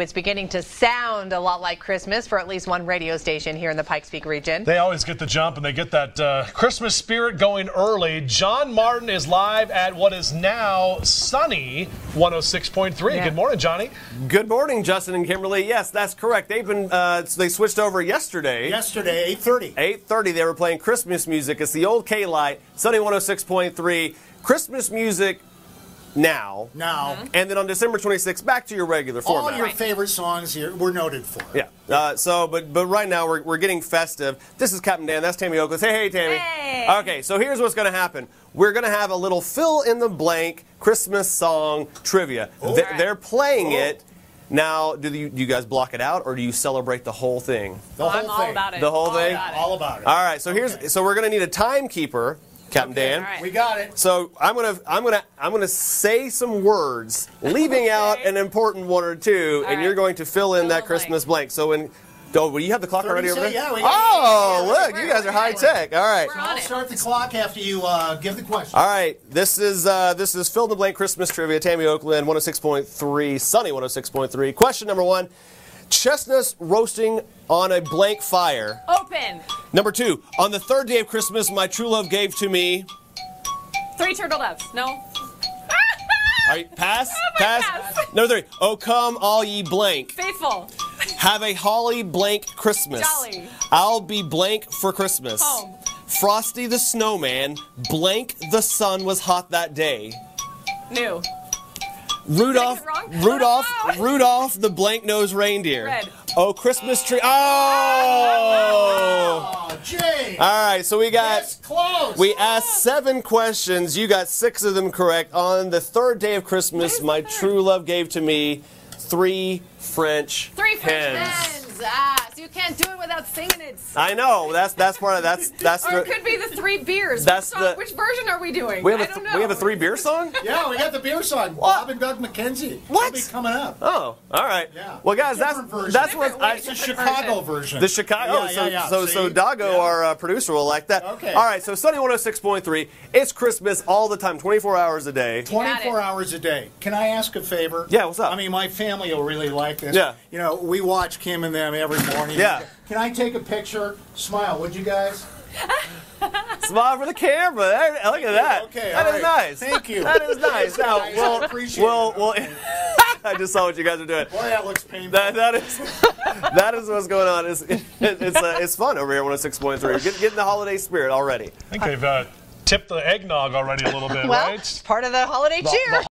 It's beginning to sound a lot like Christmas for at least one radio station here in the Pikes Peak region. They always get the jump and they get that uh, Christmas spirit going early. John Martin is live at what is now sunny 106.3. Yeah. Good morning, Johnny. Good morning, Justin and Kimberly. Yes, that's correct. They've been uh, they switched over yesterday. Yesterday, 8:30. 8:30 they were playing Christmas music. It's the old K Light, Sunny 106.3. Christmas music now. Now, And then on December 26th, back to your regular all format. your favorite songs here we're noted for. yeah. Uh, so, but but right now we're, we're getting festive. This is Captain Dan. That's Tammy Oakland. Say hey, Tammy. Hey. Okay. So here's what's going to happen. We're going to have a little fill in the blank Christmas song trivia. They, They're playing it. Now, do you, do you guys block it out, or do you celebrate the whole thing? The Oh, whole I'm all thing. about it. The whole thing. All about it. All right. So here's so we're going to need a timekeeper, Captain Dan. all right. We got it. So I'm gonna I'm gonna I'm gonna say some words, leaving out an important one or two, and right. you're going to fill in Fill that Christmas blank. So when oh, well, you have the clock already over there? yeah, we oh, yeah, look, we're- you guys are high tech. All right. We're I'll start the clock after you uh, give the question. All right, this is uh, this is fill in the blank Christmas trivia. Tammy Oakland, 106.3, Sunny 106.3. Question number one: Chestnuts roasting on a blank fire. Open. Number two: On the third day of Christmas, my true love gave to me. Three turtle doves. No. All right, pass, oh my pass. pass. Number three: Oh come all ye blank. Faithful. Have a holly blank Christmas. Jolly. I'll be blank for Christmas. Home. Frosty the snowman. Blank the sun was hot that day. New. Rudolph, Did I get it wrong? Rudolph, Oh, no. Rudolph the blank nosed reindeer. Red. Oh, Christmas tree. Oh! Oh, Jay. All right, so we got. That's close. We asked seven questions. You got six of them correct. On the third day of Christmas, my third? true love gave to me three French Three French hens. hens. Ah, so you can't do it without singing it. I know. That's that's part of that's that's Or it could be the three beers. That's which, song- the- which version are we doing? We have I a don't th- know. we have a three beer song. Yeah, we got the beer song. Bob and Doug McKenzie. What? They'll be coming up. Oh, all right. Yeah. Well, guys, that's Different version. that's what Different I. It's a Chicago version. version. The Chicago. Yeah, oh, so yeah, yeah. so so See? Dago, Yeah. our uh, producer, will like that. Okay. All right. So Sunny 106.3. It's Christmas all the time, 24 hours a day. 24 hours a day. Can I ask a favor? Yeah, what's up? I mean, my family will really like this. Yeah. You know, we watch Kim and them every morning. Yeah. Can I take a picture? Smile, would you guys? Smile for the camera. There- Look at that. Okay, That all is right. nice. Thank you. That is nice. Now, Nice. we'll, I appreciate we'll, it. we'll, I just saw what you guys are doing. Boy, that looks painful. That, that is that is what's going on. It's it, it's uh, it's fun over here. 106.3. We're getting, getting the holiday spirit already. I think they've uh, tipped the eggnog already a little bit, Well, right? it's part of the holiday cheer.